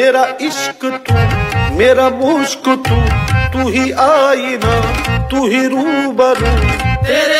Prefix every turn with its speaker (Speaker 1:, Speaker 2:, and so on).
Speaker 1: मेरा इश्क तू मेरा मुश्क तू तू ही आईना तू ही रूबरू।
Speaker 2: तेरे